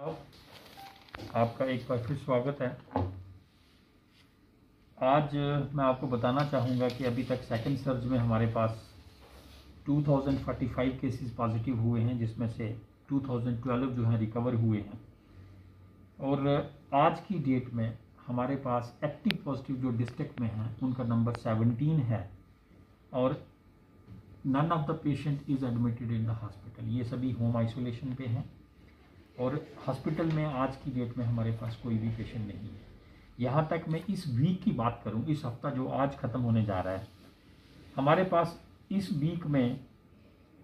आपका एक बार फिर स्वागत है। आज मैं आपको बताना चाहूँगा कि अभी तक सेकंड सर्ज में हमारे पास 2045 केसेस पॉजिटिव हुए हैं, जिसमें से 2012 जो हैं रिकवर हुए हैं। और आज की डेट में हमारे पास एक्टिव पॉजिटिव जो डिस्ट्रिक्ट में हैं, उनका नंबर 17 है और none of the patient is admitted in the hospital ये सभी होम आइसोलेशन पे हैं। और हॉस्पिटल में आज की डेट में हमारे पास कोई भी पेशेंट नहीं है। यहाँ तक मैं इस वीक की बात करूँ इस हफ़्ता जो आज ख़त्म होने जा रहा है हमारे पास इस वीक में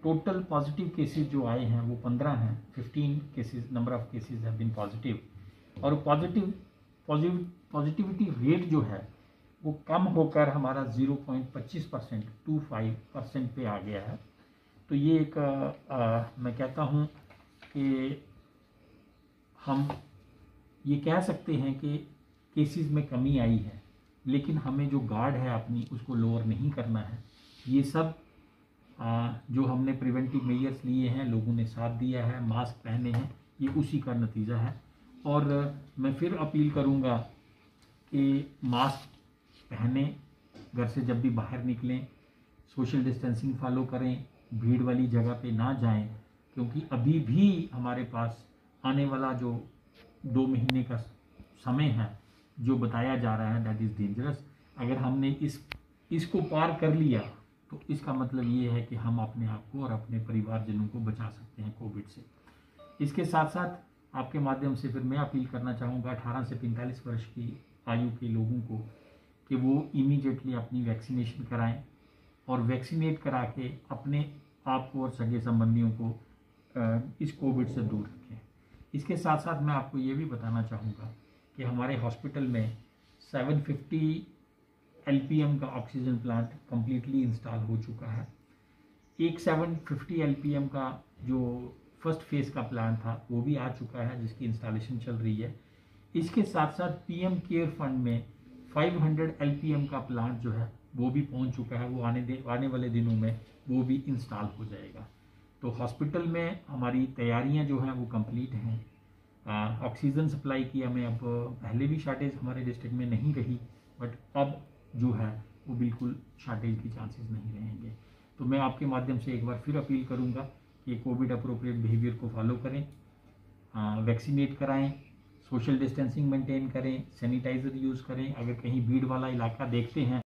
टोटल पॉजिटिव केसेस जो आए हैं वो पंद्रह हैं fifteen cases number of cases have been positive और पॉजिटिव पॉजिटिविटी रेट जो है वो कम होकर हमारा 0.25 परसेंट टू फाइव परसेंट पे आ गया है। तो ये एक आ, आ, मैं कहता हूँ कि हम ये कह सकते हैं कि केसेस में कमी आई है लेकिन हमें जो गार्ड है अपनी उसको लोअर नहीं करना है। ये सब आ, जो हमने प्रिवेंटिव मेजर्स लिए हैं लोगों ने साथ दिया है मास्क पहने हैं ये उसी का नतीजा है। और मैं फिर अपील करूँगा कि मास्क पहने घर से जब भी बाहर निकलें सोशल डिस्टेंसिंग फॉलो करें भीड़ वाली जगह पे ना जाएँ क्योंकि अभी भी हमारे पास आने वाला जो दो महीने का समय है, जो बताया जा रहा है दैट इज़ डेंजरस अगर हमने इस, इसको पार कर लिया तो इसका मतलब ये है कि हम अपने आप को और अपने परिवारजनों को बचा सकते हैं कोविड से। इसके साथ साथ आपके माध्यम से फिर मैं अपील करना चाहूँगा 18 से 45 वर्ष की आयु के लोगों को कि वो इमीडिएटली अपनी वैक्सीनेशन कराएँ और वैक्सीनेट करा के अपने आप को और सगे संबंधियों को इस कोविड से दूर रखें। इसके साथ साथ मैं आपको ये भी बताना चाहूँगा कि हमारे हॉस्पिटल में 750 एलपीएम का ऑक्सीजन प्लांट कम्प्लीटली इंस्टॉल हो चुका है। एक 750 एलपीएम का जो फ़र्स्ट फ़ेज़ का प्लान था, वो भी आ चुका है, जिसकी इंस्टॉलेशन चल रही है। इसके साथ साथ पीएम केयर फंड में 500 एलपीएम का प्लांट जो है, वो भी पहुँच चुका है। वो आने दे, आने वाले दिनों में वो भी इंस्टॉल हो जाएगा। तो हॉस्पिटल में हमारी तैयारियाँ जो हैं, वो कंप्लीट हैं। ऑक्सीजन सप्लाई की हमें अब पहले भी शार्टेज हमारे डिस्ट्रिक्ट में नहीं रही बट अब जो है, वो बिल्कुल शार्टेज की चांसेस नहीं रहेंगे। तो मैं आपके माध्यम से एक बार फिर अपील करूँगा कि कोविड अप्रोप्रिएट बिहेवियर को फॉलो करें वैक्सीनेट कराएँ सोशल डिस्टेंसिंग मेंटेन करें सैनिटाइज़र यूज़ करें। अगर कहीं भीड़ वाला इलाका देखते हैं